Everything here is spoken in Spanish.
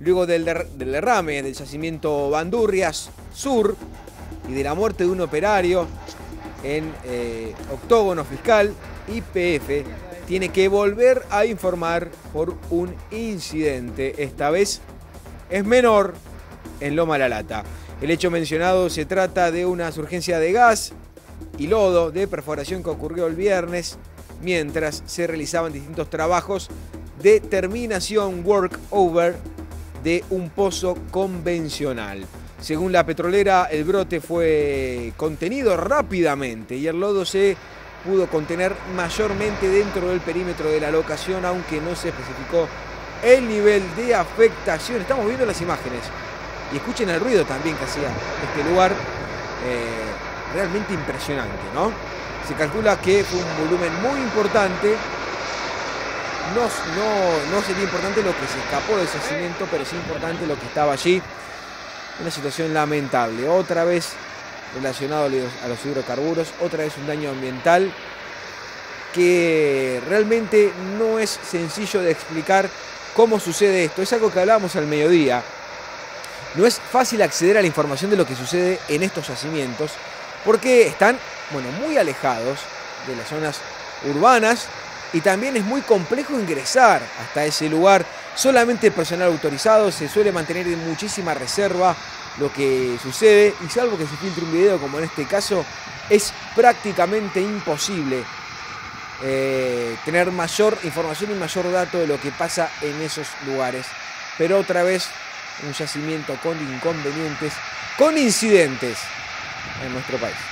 luego del, derrame del yacimiento Bandurrias Sur y de la muerte de un operario en eh, octógono fiscal, IPF tiene que volver a informar por un incidente. Esta vez es menor en Loma La Lata. El hecho mencionado se trata de una surgencia de gas y lodo de perforación que ocurrió el viernes mientras se realizaban distintos trabajos de terminación work-over de un pozo convencional. Según la petrolera, el brote fue contenido rápidamente y el lodo se pudo contener mayormente dentro del perímetro de la locación, aunque no se especificó el nivel de afectación. Estamos viendo las imágenes y escuchen el ruido también que hacía este lugar. Eh, realmente impresionante, ¿no? Se calcula que fue un volumen muy importante. No, no, no sería importante lo que se escapó del yacimiento, pero sí importante lo que estaba allí. Una situación lamentable. Otra vez relacionado a los hidrocarburos, otra vez un daño ambiental que realmente no es sencillo de explicar cómo sucede esto. Es algo que hablábamos al mediodía. No es fácil acceder a la información de lo que sucede en estos yacimientos porque están, bueno, muy alejados de las zonas urbanas y también es muy complejo ingresar hasta ese lugar. Solamente personal autorizado se suele mantener en muchísima reserva lo que sucede y salvo que se filtre un video como en este caso, es prácticamente imposible eh, tener mayor información y mayor dato de lo que pasa en esos lugares. Pero otra vez un yacimiento con inconvenientes, con incidentes en nuestro país.